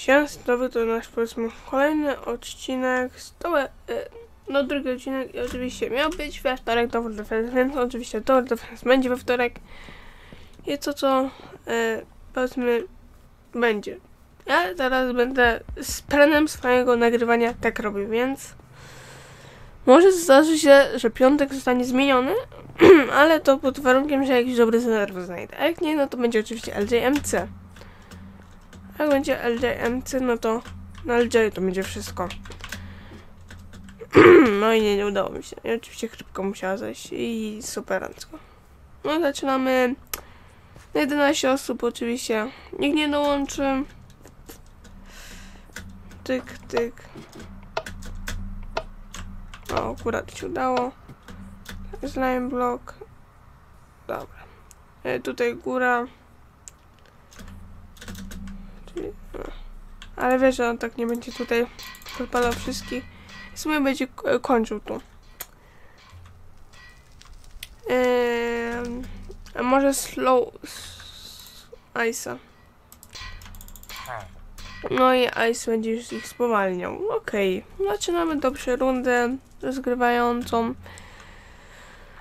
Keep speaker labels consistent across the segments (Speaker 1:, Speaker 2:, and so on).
Speaker 1: się, znowu to nasz powiedzmy kolejny odcinek, stałe, e, no drugi odcinek i oczywiście miał być we wtorek Tower Defense, więc oczywiście Tower Defense będzie we wtorek i to co e, powiedzmy będzie. Ja teraz będę z planem swojego nagrywania tak robię, więc może zdarzy się, że piątek zostanie zmieniony, ale to pod warunkiem, że jakiś dobry serwer znajdę. A jak nie, no to będzie oczywiście LJMC. Jak będzie LJMC, no to na LJ to będzie wszystko. no i nie, nie udało mi się. I oczywiście chrypko musiała zejść i superancko. No zaczynamy. Na 11 osób oczywiście. Nikt nie dołączy. Tyk, tyk. O, akurat się udało. Slime block. Dobra. E, tutaj góra. Czyli, no. Ale wiesz, że on tak nie będzie tutaj podpadał wszystkich. W sumie będzie kończył tu. A może slow... Ice'a. No i Ice będzie już ich spowalniał. Okej, zaczynamy dobrze rundę rozgrywającą.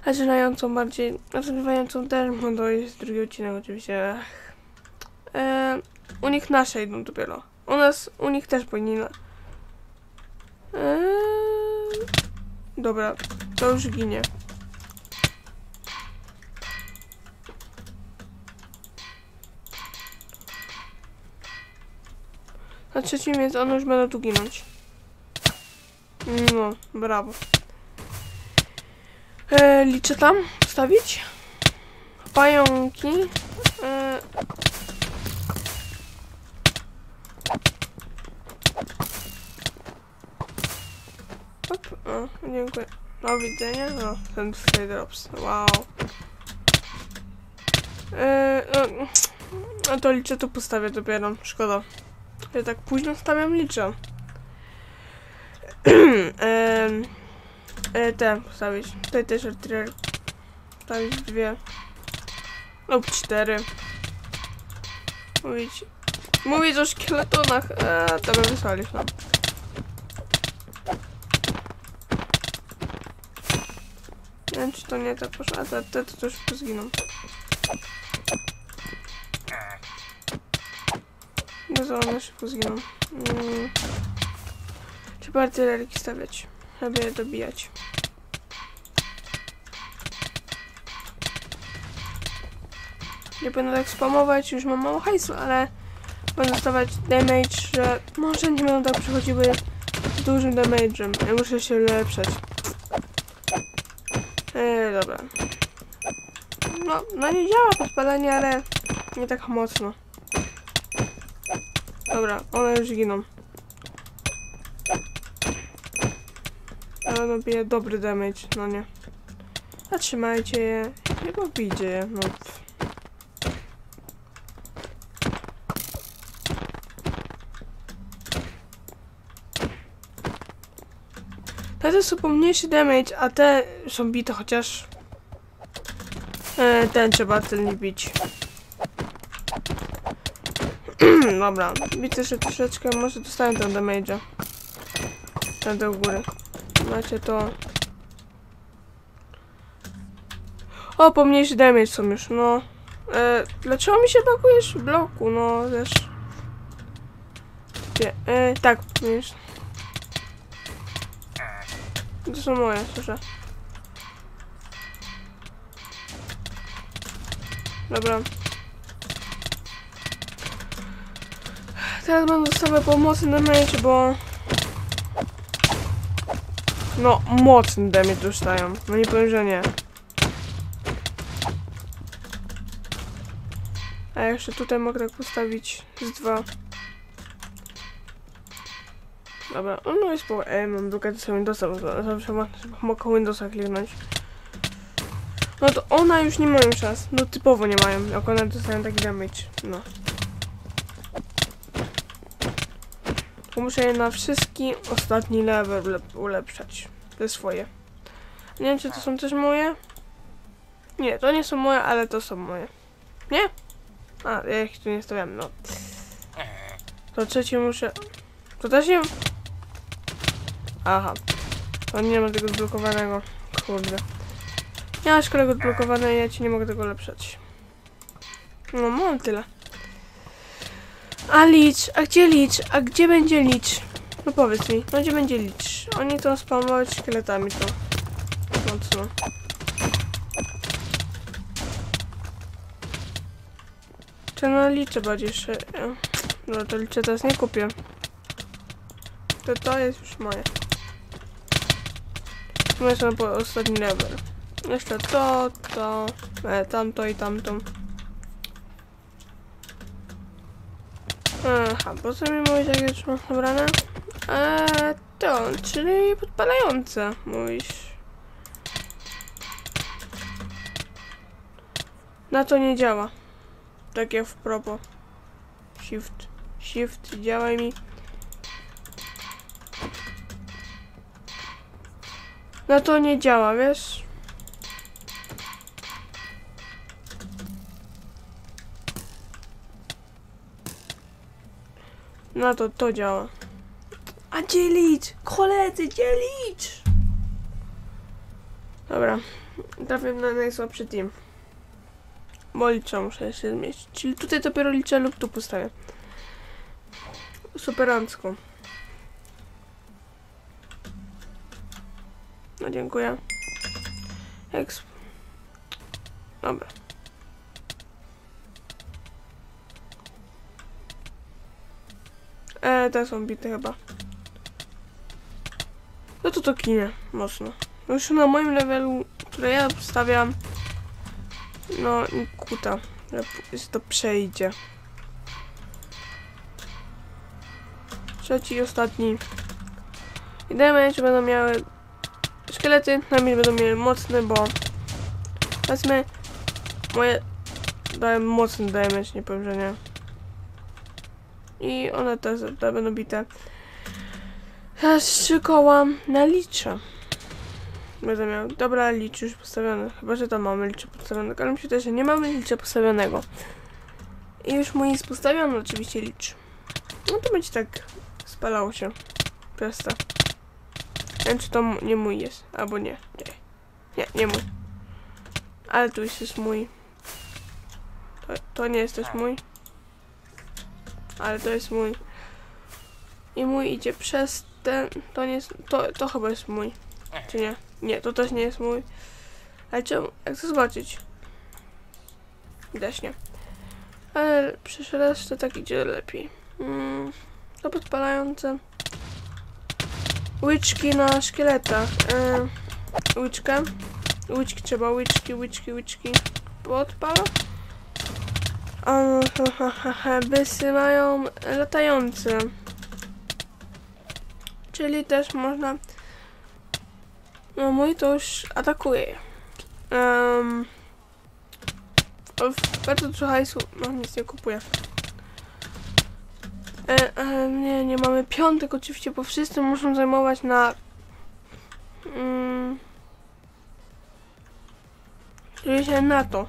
Speaker 1: Zaczynającą bardziej, rozgrywającą też, no to jest drugi odcinek oczywiście. E, u nich nasze idą dopiero. U nas, u nich też powinni. na- E, dobra, to już ginie. Na trzecim, więc one już będą tu ginąć. No, brawo. E, liczę tam, stawić. Pająki. E, op, o, dziękuję. Do widzenia. No, ten free drops. Wow. E, no, no to liczę, tu postawię dopiero. Szkoda. Ja tak późno stawiam liczę. Em, e, te postawić. Tutaj też artyler. Postawić dwie. Lub cztery. Mówić. Mówić o szkieletonach. Eee, to by wysłaliś nam. Nie wiem, czy to nie tak poszło. A te, te to już zginą. Bardzo one szybko zginą. Mm. Trzeba artylerki stawiać, żeby je dobijać. Nie będę tak spamować, już mam mało hajsu, ale będę dostawać damage, że może nie będą tak przychodziły z dużym damage'em. Ja muszę się ulepszać. Eee, dobra. No, no nie działa podpalenie, ale nie tak mocno. Dobra, one już giną. Ale no bije dobry damage, no nie. Zatrzymajcie je, nie pobijcie je, no. Te są pomniejszy damage, a te są bite chociaż... E, ten trzeba tylnie bić. Dobra, widzę, że troszeczkę może dostałem ten damage'a. Ten do góry. Macie to. O, pomniejszy damage są już, no. E, dlaczego mi się blokujesz w bloku, no też. Nie, e, tak, już. Moje, słyszę. Dobra. Teraz będę dostawał pomocny damage, bo... No, mocny damage dostają. No nie powiem, że nie. A jeszcze tutaj mogę tak postawić z dwa. Dobra, no jest po... Ej, mam sobie Windowsa, bo za- zawsze mogę Windowsa kliknąć. No to ona już nie mają szans. No typowo nie mają, jak one dostają taki damage. No. Tylko muszę je na wszystki ostatni level ulep- ulepszać. Te swoje. Nie wiem, czy to są też moje? Nie, to nie są moje, ale to są moje. Nie? A, ja ich tu nie stawiam, no. To trzeci muszę... To też nie... Aha. To nie ma tego zblokowanego. Kurde. Nie masz kolego odblokowane ja ci nie mogę tego ulepszać. No mam tyle. A licz, a gdzie licz, a gdzie będzie licz? No powiedz mi, no gdzie będzie licz? Oni to spamować szkieletami to. Mocno. Czy no liczę bardziej jeszcze. No to liczę teraz nie kupię. To to jest już moje. Myślę po ostatni level. Jeszcze to, to, e, tamto i tamto. Aha, po co mi mówić, jak już mam? Eee, to, czyli podpalające, mówisz. Na to nie działa. Tak jak w propo. Shift, shift, działaj mi. Na to nie działa, wiesz? Na to to działa. A dzielić! Koledzy, dzielić! Dobra. Trafię na najsłabszy team. Bo liczę, muszę jeszcze zmieścić. Czyli tutaj dopiero liczę lub tu postawię. Superancko. No dziękuję. Exp. Dobra. E, te są bite chyba. No to to kinie, mocno. Już na moim levelu, które ja stawiam, no i kuta, że to przejdzie. Trzeci i ostatni. I damage będą miały szkielety, najmniej będą miały mocne, bo powiedzmy moje dają mocny damage, nie powiem, że nie. I one też te będą bite. Teraz trzy koła na liczę. Będę miał. Dobra, licz już postawione. Chyba, że tam mamy liczę postawionego. Ale myślę, że nie mamy liczę postawionego. I już mój jest postawiony, oczywiście licz. No to będzie tak spalało się. Proste. Wiem, czy to nie mój jest. Albo nie. Nie, nie, nie mój. Ale tu jest mój. To, to nie jest też mój. Ale to jest mój. I mój idzie przez ten. To nie jest. To, to chyba jest mój. Czy nie? Nie, to też nie jest mój. Ale czemu? Jak chcę zobaczyć? Widać nie. Ale przy resztę tak idzie lepiej. Mm, to podpalające. Łyczki na szkieletach. Yy, łyczkę. Łyczki trzeba, łyczki, łyczki, łyczki. Podpala. Bysy mają latające. Czyli też można... No mój to już atakuje. Um, bardzo dużo hajsu... No nic nie kupuję. E, e, nie, nie mamy piątek oczywiście, bo wszyscy muszą zajmować na... Mm, oczywiście na to.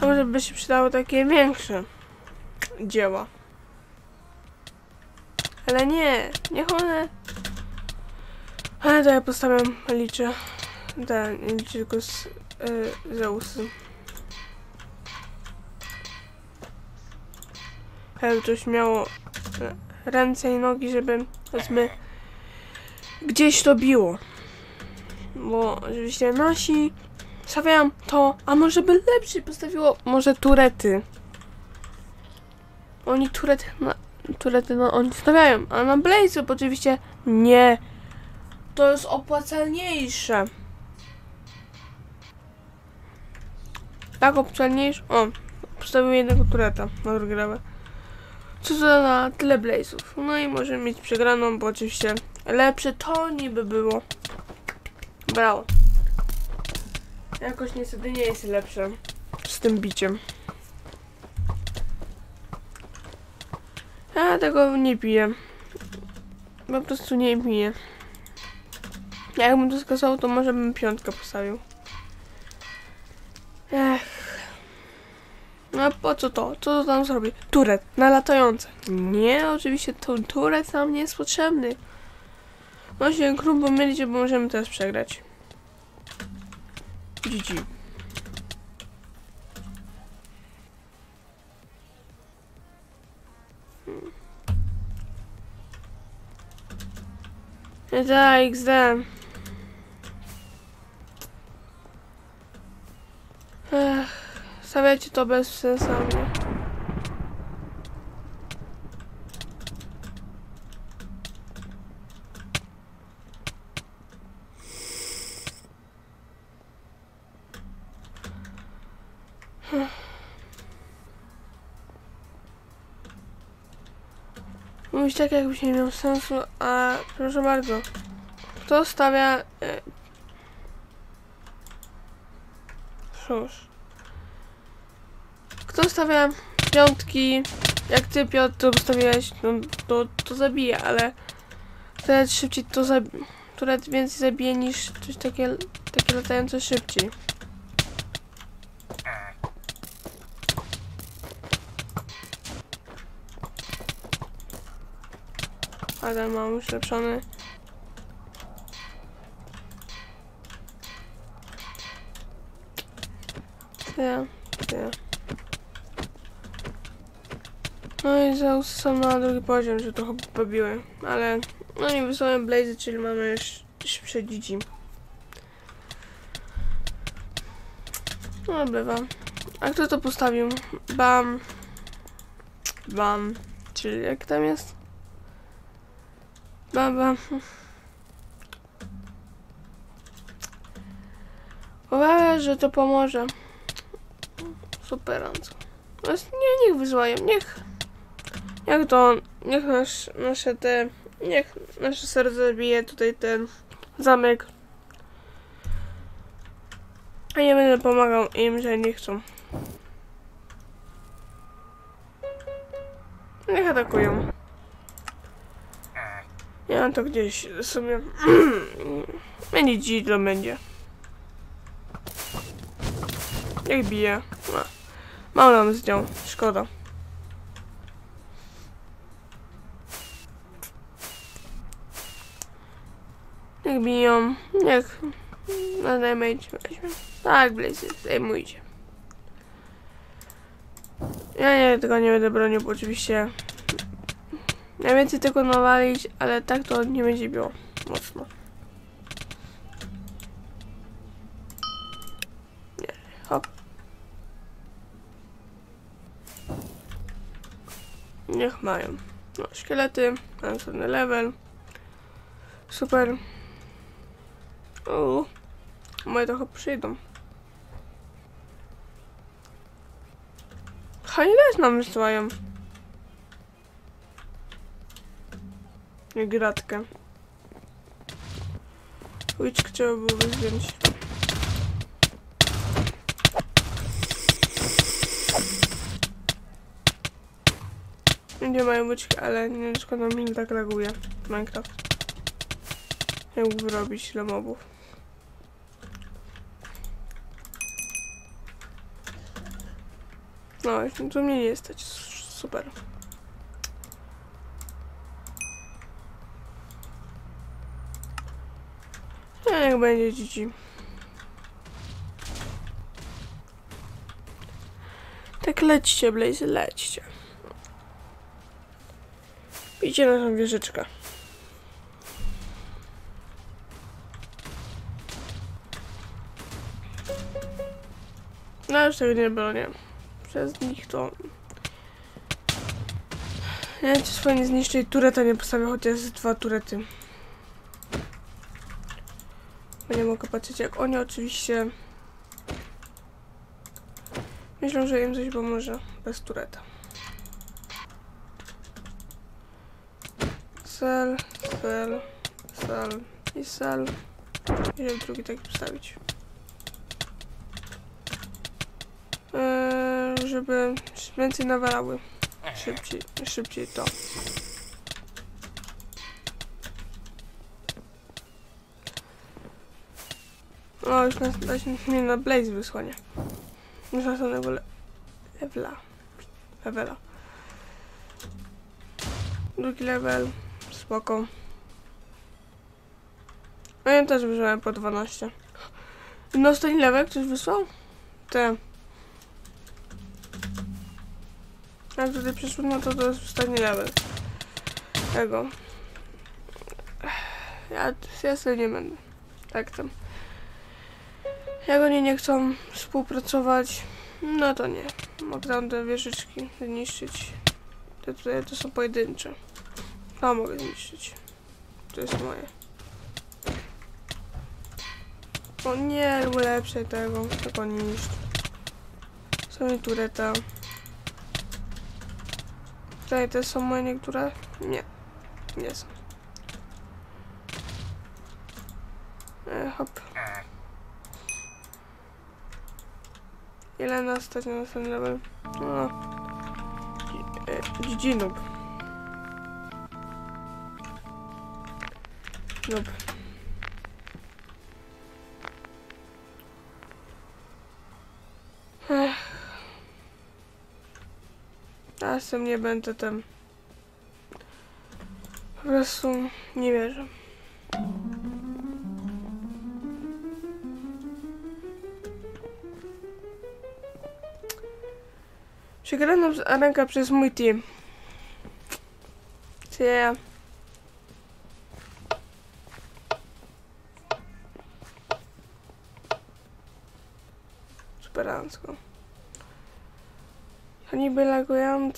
Speaker 1: To może by się przydało takie większe dzieła. Ale nie, niech one... Ale to ja postawiam, liczę. Nie liczę tylko z y, Zeusy. Coś miało ręce i nogi, żeby powiedzmy gdzieś to biło. Bo oczywiście nasi stawiają to, a może by lepszy postawiło, może turety. Oni turety na, turety no oni stawiają, a na Blaze oczywiście nie. To jest opłacalniejsze. Tak opłacalniejsze. O, postawił jednego tureta na level. Co to na tyle Blaze'ów. No i możemy mieć przegraną, bo oczywiście lepsze to niby było. Brawo. Jakoś niestety nie jest lepsze z tym biciem. Ja tego nie piję. Po prostu nie piję. Jakbym to skazał, to może bym piątkę postawił. Ech. No po co to? Co to tam zrobi? Turet, na latające. Nie, oczywiście to turet nam nie jest potrzebny. Się grubo mylicie, bo możemy teraz przegrać. GG. Nie da, XD. Stawiacie to bezsensownie. Mówić tak jakbyś nie miał sensu, a proszę bardzo. Kto stawia... E... Cóż. Kto stawia piątki, jak ty Piotr to stawiałeś, no to, to zabije, ale które szybciej to zabije, które więcej zabije niż coś takie, takie latające szybciej. Ale mam już lepszony. Tyle, tyle. No i zausam na drugi poziom, że trochę pobiły, ale no i wysłałem Blazy, czyli mamy szybsze dzidzi. No bywa. A kto to postawił? Bam. Bam. Czyli jak tam jest? Baba. Uważam, że to pomoże. Superancko. Nie, niech wyzwają, niech. Jak to, niech nasz, nasze te, niech nasze serce bije tutaj ten zamek. A nie będę pomagał im, że nie chcą. Niech atakują. Ja to gdzieś sobie... będzie dziś, to będzie. Jak bije. Ma. Mało nam zdjął. Szkoda. Niech biją. Niech... Na damage. Tak, Blazy, zajmujcie. Ja nie, tego nie będę bronił, bo oczywiście Najwięcej tego nawalić, ale tak to nie będzie biło mocno. Niech mają. No, szkielety, następny level. Super. Uuu. Moje trochę przyjdą. Hajny też nam wysyłają. gratkę. Łyczkę trzeba byłoby zdjąć. Nie mają łyczki, ale nie skąd mi tak reaguje Minecraft. Nie mógłby robić tyle mobów. No, to mnie nie stać. Super. No, jak będzie dzieci. Tak lećcie, Blaze, lećcie. Idźcie na tą wieżyczkę. No już tego nie bronię. Przez nich to... Ja ci swoje zniszczyć tureta nie postawię, chociaż dwa turety. Nie mogę patrzeć jak oni oczywiście myślą, że im coś pomoże bez tureta. Sel, sel, sel i sel. I żeby drugi taki postawić. Eee, żeby więcej nawalały. Szybciej, szybciej to. O, już nas, mnie na Blaze wysłanie. Już następnego le Levela. Levela. Drugi level. Spoko. No ja też wyżyłem po 12. No ostatni level ktoś wysłał? Te. Jak tutaj przyszło, no to to jest ostatni level. Tego. Ja, ja sobie nie będę. Tak tam. Jak oni nie chcą współpracować, no to nie. Mogę tam te wieżyczki zniszczyć. Te tutaj to są pojedyncze. To mogę zniszczyć. To jest moje. O nie, ulepszę tego. Tylko niszcz. Są tureta. Tutaj te są moje niektóre? Nie. Nie są. E, hop. Ile nas stać na następny level? No. E, GG Sam nie będę tam. Po prostu nie wierzę. Przegrana Aranka przez mój team. Cie.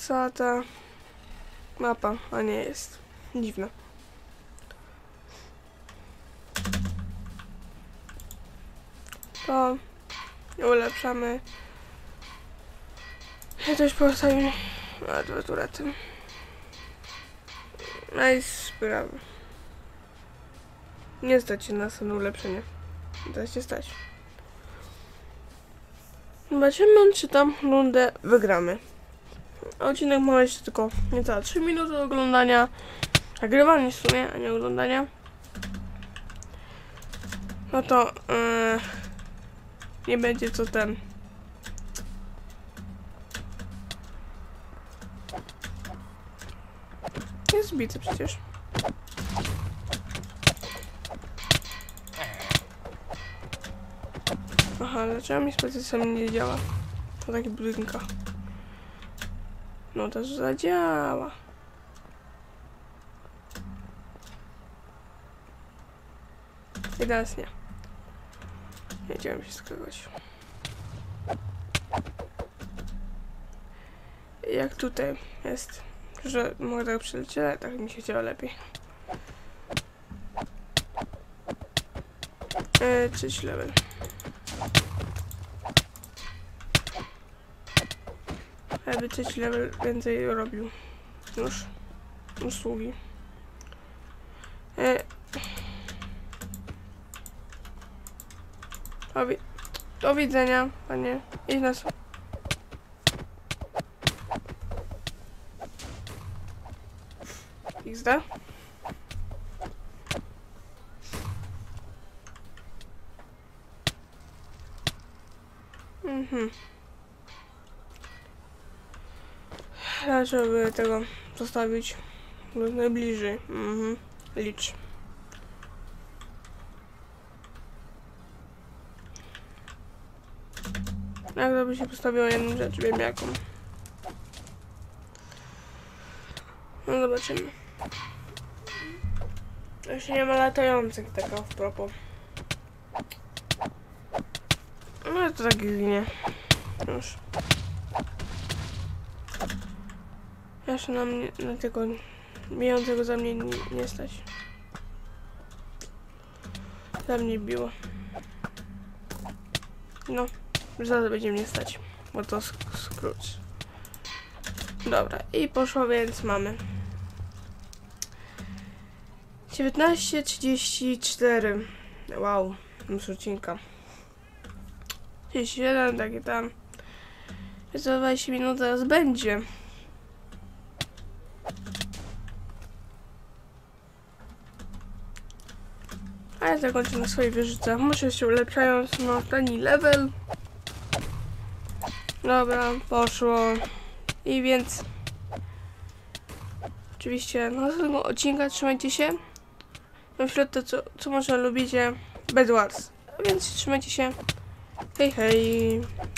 Speaker 1: Lagująca ta mapa, a nie jest. Dziwna. To ulepszamy. Ja też postawimy na dwa turety. Nice sprawy. Nie stać się na następne ulepszenie. Da się stać. Zobaczymy, czy tam rundę wygramy. Odcinek ma jeszcze tylko niecałe 3 minuty oglądania. Nagrywanie w sumie, a nie oglądania. No to yy, nie będzie co ten. Jest zbity przecież. Aha, dlaczego mi specjalnie nie działa? To taki budynka. No też zadziała. I teraz nie. Chciałem się skrywać. Jak tutaj jest, że mogę tak przylecieć, ale tak mi się chciało lepiej. Eee, trzeci level. Aby trzeci level więcej robił. Już. Usługi. E. Do, wi do widzenia, panie. Idź na XD? Mhm. Ja żeby tego zostawić najbliżej. Mhm. Licz. Jak to by się postawiło jedną rzecz, wiem jaką. No zobaczymy. Jeszcze nie ma latających taka w propos. No to tak ginie. Już. Jeszcze na mnie, na tego bijącego za mnie nie, nie stać. Za mnie biło. No, zaraz będzie mnie stać, bo to sk- skróć. Dobra, i poszło, więc mamy 19.34 Wow, muszę odcinka 37, takie tam Za 20 minut zaraz będzie A ja zakończę na swojej wieżyce. Muszę się ulepszając na ostatni level. Dobra, poszło. I więc... Oczywiście, no następnego odcinka trzymajcie się. No wśród to, co, co może lubicie, bez Wars. A więc trzymajcie się. Hej, hej.